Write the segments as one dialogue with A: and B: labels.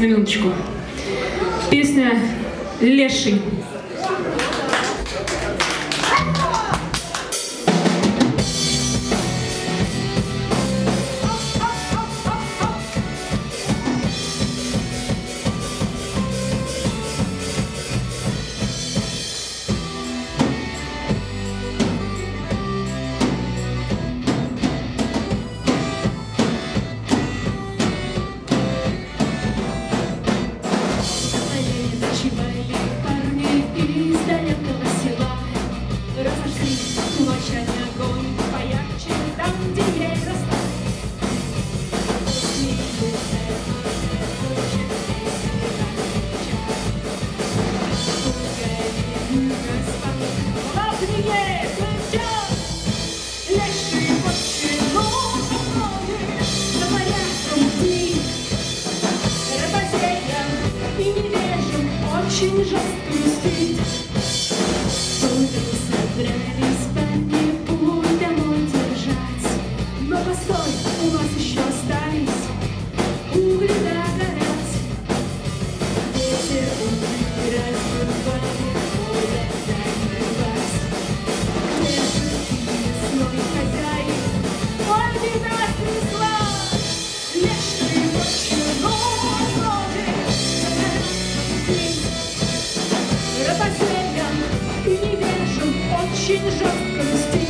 A: Минуточку. Песня «Леший».
B: очень жесткий стиль. Утром собрались по путь домой держать, но постойте. Christine.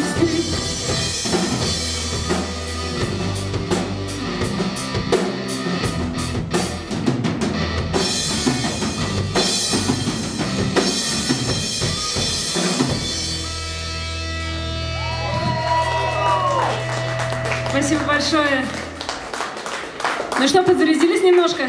A: Спасибо большое. Ну что, подзарядились немножко?